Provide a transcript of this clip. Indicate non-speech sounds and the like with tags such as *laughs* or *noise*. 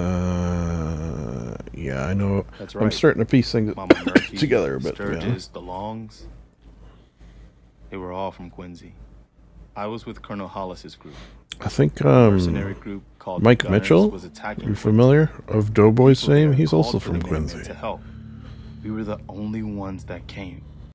Uh, yeah, I know. That's I'm starting to piece things Murphy, *laughs* together, but yeah. The Longs, they were all from Quincy. I was with Colonel Hollis's group. I think um, group called Mike Mitchell. was attacking You Quincy. familiar of Doughboy's People? He's also from Quincy. To help. We were the only ones that came.